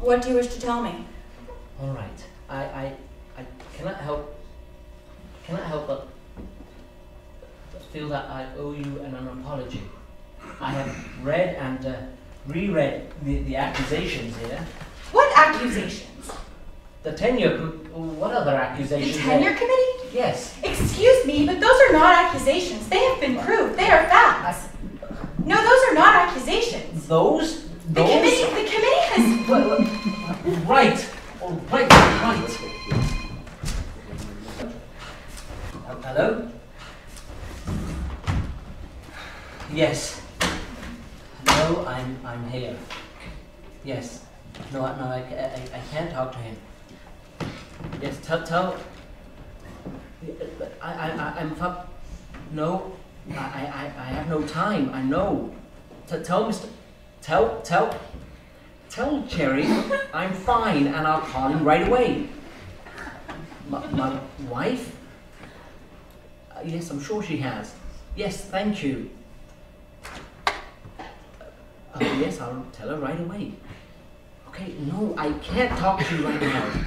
What do you wish to tell me? All right. I, I, I cannot help, cannot help but feel that I owe you an, apology. I have read and uh, reread the, the accusations here. What accusations? The tenure, what other accusations? The tenure committee? Yes. Excuse me, but those are not accusations. They have been proved. They are facts. No, those are not accusations. Those? The Those? committee, right. Oh, right, right. Hello? Yes. No, I'm, I'm here. Yes. No, no, I, I, I can't talk to him. Yes, tell, tell. I, I, I I'm fuck. No, I, I, I have no time. I know. T- tell Mr. Tell, tell, tell Jerry I'm fine and I'll call him right away. My, my wife? Uh, yes, I'm sure she has. Yes, thank you. Uh, yes, I'll tell her right away. Okay, no, I can't talk to you right now.